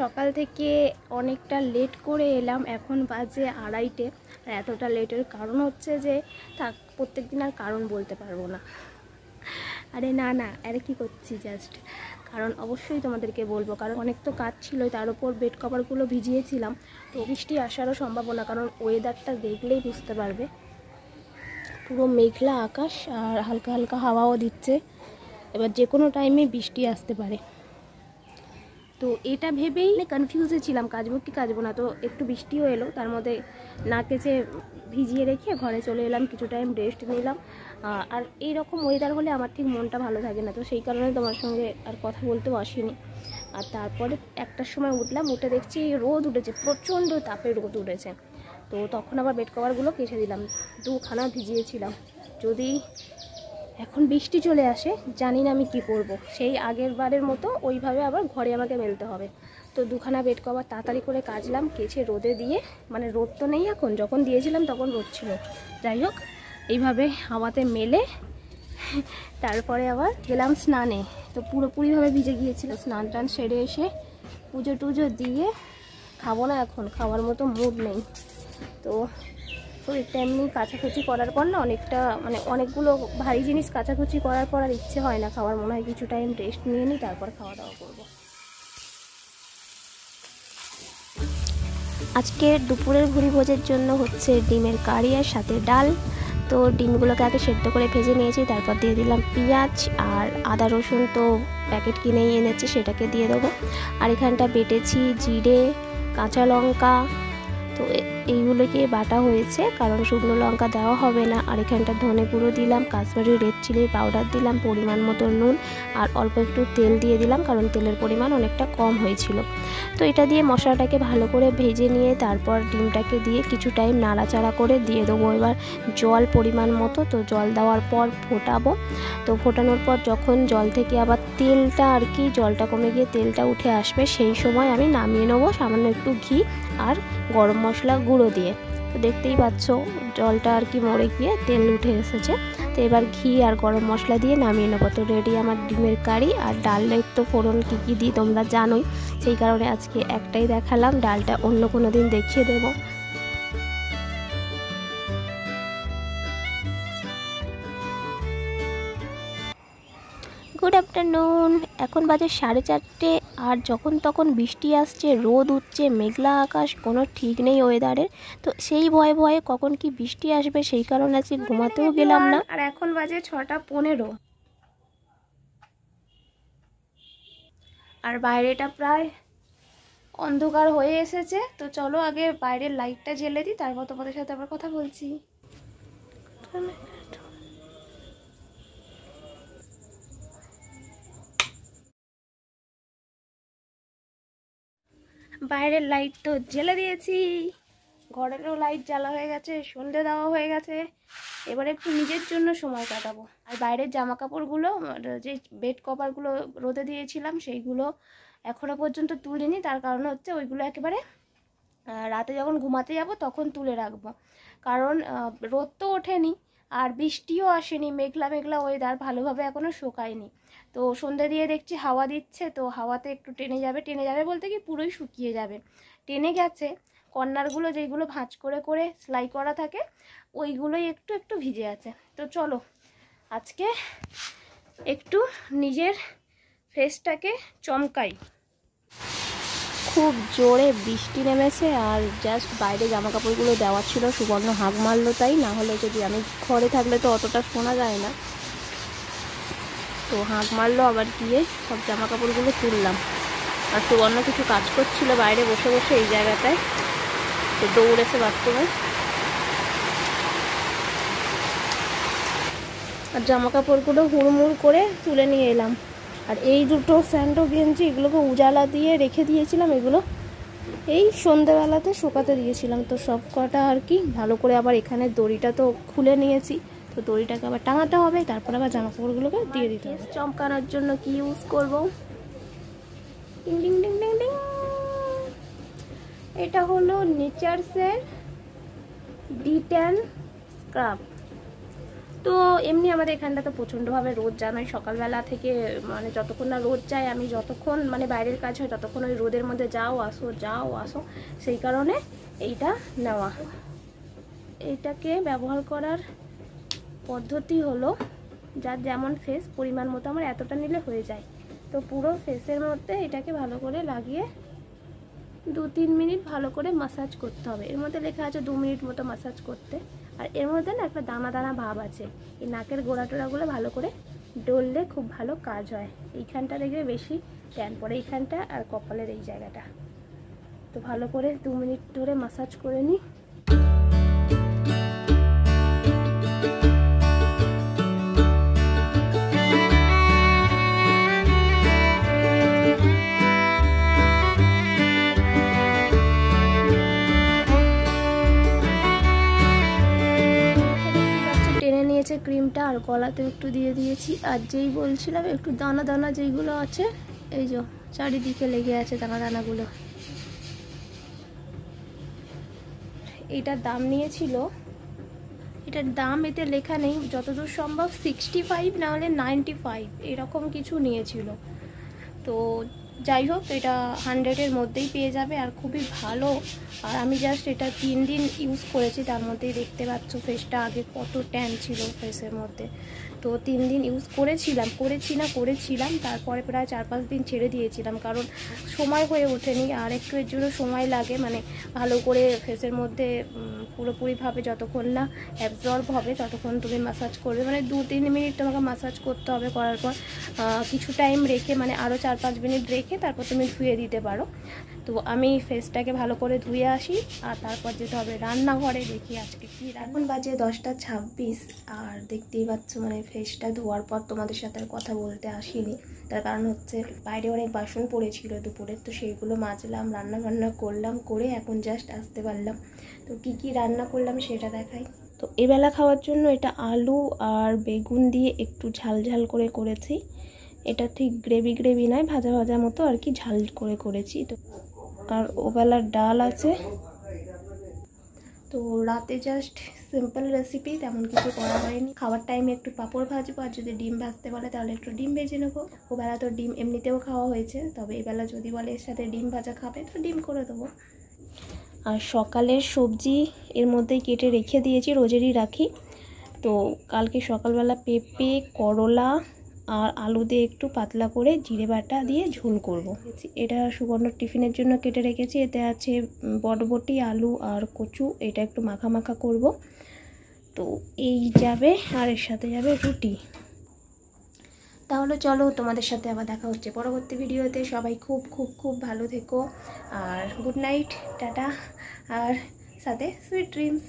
সকাল থেকে অনেকটা লেট করে এলাম, এখন বাজে আড়াইটে। আর এতটা লেটের কারণ হচ্ছে যে, থাক প্রত্যেক দিন আর কারণ বলতে পারব না। আরে না না, আরে কি করছি জাস্ট কারণ অবশ্যই তোমাদেরকে বলব, কারণ অনেক তো কাজ ছিল, তার উপর বেড কভারগুলো ভিজিয়েছিলাম। তো বৃষ্টি আসারও সম্ভাবনা, কারণ ওয়েদারটা দেখলেই বুঝতে পারবে। পুরো মেঘলা আকাশ আর হালকা হালকা হাওয়াও দিচ্ছে। এবার যে কোনো টাইমে বৃষ্টি আসতে পারে। তো এটা ভেবেই কনফিউজে ছিলাম কাচবো কি কাচবো না। তো একটু বৃষ্টিও এলো, তার মধ্যে না কেচে ভিজিয়ে রেখে ঘরে চলে এলাম, কিছু টাইম রেস্ট নিলাম। আর এই রকম ওয়েদার হলে আমার ঠিক মনটা ভালো থাকে না, তো সেই কারণে তোমার সঙ্গে আর কথা বলতেও আসিনি। আর তারপরে একটার সময় উঠলাম, উঠে দেখছি রোদ উঠেছে, প্রচণ্ড তাপে রোদ উঠেছে। তো তখন আবার বেড কভারগুলো কেচে দিলাম, দুখানা ভিজিয়েছিলাম। যদি এখন বৃষ্টি চলে আসে, জানি না আমি কি করব। সেই আগের বারের মতো ওইভাবে আবার ঘরে আমাকে মেলতে হবে। তো দুখানা বেড কভার তাড়াতাড়ি করে কাচলাম, কেচে রোদে দিয়ে মানে রোদ তো নেই এখন, যখন দিয়েছিলাম তখন রোদ ছিল। যাই হোক, এইভাবে হাওয়াতে মেলে, তারপরে আবার গেলাম স্নানে। তো পুরোপুরিভাবে ভিজে গিয়েছিল, স্নান টান সেরে এসে পুজো টুজো দিয়ে খাব না এখন, খাওয়ার মতো মুড নেই। তো শরীরটা এমনি কাছাকুচি করার পর না অনেকটা মানে অনেকগুলো ভারী জিনিস কাছাকুচি করার পর আর ইচ্ছে হয় না খাওয়ার। মনে হয় কিছু টাইম রেস্ট নিয়ে নিই, তারপর খাওয়া দাওয়া করব। আজকে দুপুরের ভুড়ি ভোজের জন্য হচ্ছে ডিমের কারি আর সাথে ডাল। তো ডিমগুলোকে আগে সেদ্ধ করে ভেজে নিয়েছি, তারপর দিয়ে দিলাম পেঁয়াজ আর আদা রসুন। তো প্যাকেট কিনেই এনেছি, সেটাকে দিয়ে দেবো। আর এখানটা বেটেছি জিরে, কাঁচা লঙ্কা তো এইগুলোকে বাটা হয়েছে? কারণ শুকনো লঙ্কা দেওয়া হবে না। আর এখানটা ধনে গুঁড়ো দিলাম, কাশ্মীরি রেড চিলি পাউডার দিলাম, পরিমাণ মতো নুন, আর অল্প একটু তেল দিয়ে দিলাম, কারণ তেলের পরিমাণ অনেকটা কম হয়েছিল। তো এটা দিয়ে মশলাটাকে ভালো করে ভেজে নিয়ে তারপর ডিমটাকে দিয়ে কিছু টাইম নাড়াচাড়া করে দিয়ে দেবো। এবার জল পরিমাণ মতো, তো জল দেওয়ার পর ফোটাবো। তো ফোটানোর পর যখন জল থেকে আবার তেলটা আর কি, জলটা কমে গিয়ে তেলটা উঠে আসবে, সেই সময় আমি নামিয়ে নেব। সামান্য একটু ঘি আর গরম মশলা গুঁড়ো দিয়ে। তো দেখতেই পাচ্ছ, জলটা আর কি মরে গিয়ে তেল উঠে এসেছে। তো এবার ঘি আর গরম মশলা দিয়ে নামিয়ে নেব। তো রেডি আমার ডিমের কারি আর ডালের তো ফোড়ন কী কী দিই তোমরা জানোই। সেই কারণে আজকে একটাই দেখালাম, ডালটা অন্য কোনো দিন দেখিয়ে দেবো। গুড আফটারনুন এখন বাজে সাড়ে চারটে আর যখন তখন বৃষ্টি আসছে, রোদ উঠছে, মেঘলা আকাশ, কোনো ঠিক নেই ওয়েদারের তো সেই ভয়ে ভয়ে কখন কি বৃষ্টি আসবে সেই কারণে আজকে ঘুমাতেও গেলাম না। আর এখন বাজে ছটা পনেরো। আর বাইরেটা প্রায় অন্ধকার হয়ে এসেছে। তো চলো আগে বাইরের লাইটটা জ্বেলে দিই, তারপর তোমাদের সাথে আবার কথা বলছি। বাইরের লাইট তো জ্বেলে দিয়েছি। ঘরেরও লাইট জ্বালা হয়ে গেছে, সন্ধে দেওয়া হয়ে গেছে। এবার একটু নিজের জন্য সময় কাটাবো। আর বাইরের জামা কাপড়গুলো যে বেড কভারগুলো রোদে দিয়েছিলাম, সেইগুলো এখনও পর্যন্ত তুলিনি। তার কারণ হচ্ছে ওইগুলো একেবারে রাতে যখন ঘুমাতে যাব তখন তুলে রাখব। কারণ রোদ তো ওঠেনি। আর বৃষ্টিও আসেনি, মেঘলা মেঘলা ওয়েদার ভালোভাবে এখনও শোকায়নি। তো সন্ধে দিয়ে দেখছি হাওয়া দিচ্ছে, তো হাওয়াতে একটু টেনে যাবে টেনে যাবে বলতে কি পুরোই শুকিয়ে যাবে। টেনে গেছে কর্নারগুলো যেইগুলো ভাঁজ করে করে সেলাই করা থাকে, ওইগুলোই একটু একটু ভিজে আছে। তো চলো, আজকে একটু নিজের ফেসটাকে চমকাই। খুব জোরে বৃষ্টি নেমেছে আর জাস্ট বাইরে জামা কাপড়গুলো দেওয়ার ছিল, সুবর্ণ হাঁক মারলো তাই, না হলে যদি আমি ঘরে থাকলে তো অতটা শোনা যায় না। তো হাঁক মারলো আবার গিয়ে সব জামা কাপড়গুলো তুললাম। আর সুবর্ণ কিছু কাজ করছিল বাইরে বসে বসে এই জায়গাটায়। তো দৌড়েছে বাথরুমে। আর জামা কাপড়গুলো হুড়মুড় করে তুলে নিয়ে এলাম। আর এই দুটো স্যান্ডো গেঞ্জি এগুলোকে উজালা দিয়ে রেখে দিয়েছিলাম, এগুলো এই সন্ধেবেলাতে শুকাতে দিয়েছিলাম। তো সব কটা আর কি, ভালো করে আবার এখানে দড়িটা তো খুলে নিয়েছি, তো দড়িটাকে আবার টাঙাতে হবে, তারপর আবার জামা কাপড়গুলোকে দিয়ে দিতে হবে। চমকানোর জন্য কি ইউজ করব? ডিং ডিং ডিং ডিং ডিং। এটা হলো নেচার্সের ডি টেন স্ক্রাব। এমনি আমাদের এখানটা তো প্রচণ্ডভাবে রোদ জানোই সকালবেলা থেকে মানে যতক্ষণ না রোদ যায়, আমি যতক্ষণ মানে বাইরের কাজ হয়, ততক্ষণ ওই রোদের মধ্যে যাও, আসো যাও, আসো। সেই কারণে এইটা নেওয়া। এইটাকে ব্যবহার করার পদ্ধতি হলো, যার যেমন ফেস পরিমাণ মতো আমার এতটা নিলে হয়ে যায়। তো পুরো ফেসের মধ্যে এটাকে ভালো করে লাগিয়ে দু তিন মিনিট ভালো করে মাসাজ করতে হবে। এর মধ্যে লেখা আছে দু মিনিট মতো মাসাজ করতে। আর এর মধ্যে না একটা দানা দানা ভাব আছে। এই নাকের গোড়া টোড়াগুলো ভালো করে ডললে খুব ভালো কাজ হয়। এইখানটা দেখবে বেশি ট্যান পড়ে এইখানটা আর কপালের এই জায়গাটা। তো ভালো করে দু মিনিট ধরে মাসাজ করে নিই আর গলাতে একটু দিয়ে দিয়েছি। আর যেই বলছিলাম, একটু দানা দানা যেইগুলো আছে, এই যে চারিদিকে লেগে আছে দানা দানাগুলো। এটার দাম নিয়েছিল, এটার দাম এতে লেখা নেই, যতদূর সম্ভব সিক্সটি ফাইভ নাহলে নাইনটি ফাইভ এরকম কিছু নিয়েছিল। তো যাই হোক, এটা হান্ড্রেডের মধ্যেই পেয়ে যাবে আর খুবই ভালো। আর আমি জাস্ট এটা তিন দিন ইউজ করেছি, তার মধ্যেই দেখতে পাচ্ছ ফেসটা আগে কত ট্যান ছিল ফেসের মধ্যে। তো তিন দিন ইউজ করেছিলাম, করেছি না, করেছিলাম। তারপরে প্রায় চার পাঁচ দিন ছেড়ে দিয়েছিলাম, কারণ সময় হয়ে ওঠেনি। আর একটু এর জন্য সময় লাগে মানে ভালো করে ফেসের মধ্যে পুরোপুরিভাবে যতক্ষণ না অ্যাবজর্ব হবে, ততক্ষণ তুমি মাসাজ করবে। মানে দু তিন মিনিট তোমাকে মাসাজ করতে হবে করার পর কিছু টাইম রেখে মানে আরও চার পাঁচ মিনিট রেখে, তারপর তুমি ধুয়ে দিতে পারো। তো আমি ফেসটাকে ভালো করে ধুয়ে আসি, আর তারপর যেতে হবে রান্নাঘরে দেখি আজকে কি এখন বাজে দশটা ছাব্বিশ, আর দেখতেই পাচ্ছ মানে ফেসটা ধোয়ার পর তোমাদের সাথে আর কথা বলতে আসিনি। তার কারণ হচ্ছে বাইরে অনেক বাসন পড়েছিল দুপুরে, তো সেইগুলো মাজলাম রান্না বান্না করলাম, করে এখন জাস্ট আসতে পারলাম। তো কি কি রান্না করলাম সেটা দেখাই। তো এবেলা খাওয়ার জন্য এটা আলু আর বেগুন দিয়ে একটু ঝাল ঝাল করে করেছি। এটা ঠিক গ্রেভি গ্রেভি নয়, ভাজা ভাজা মতো আর কি ঝাল করে করেছি। তো আর ওবেলার ডাল আছে। তো রাতে জাস্ট সিম্পল রেসিপি তেমন কিছু করা হয়নি। খাওয়ার টাইমে একটু পাঁপড় ভাজবো, আর যদি ডিম ভাজতে বলে তাহলে একটু ডিম ভেজে নেব। ওবেলা তো ডিম এমনিতেও খাওয়া হয়েছে, তবে এবেলা যদি বলে এর সাথে ডিম ভাজা খাবে, তো ডিম করে দেবো। আর সকালের সবজি এর মধ্যেই কেটে রেখে দিয়েছি, রোজেরই রাখি। তো কালকে সকালবেলা পেঁপে, করলা আর আলু দিয়ে একটু পাতলা করে জিরে বাটা দিয়ে ঝোল করব। এটা সুবর্ণ টিফিনের জন্য কেটে রেখেছি। এতে আছে বটবটি, আলু আর কচু। এটা একটু মাখা মাখা করব। তো এই যাবে আর এর সাথে যাবে রুটি। তাহলে চলো তোমাদের সাথে আবার দেখা হচ্ছে পরবর্তী ভিডিওতে। সবাই খুব খুব খুব ভালো থেকো। আর গুড নাইট টাটা। আর সাথে সুইট ড্রিমস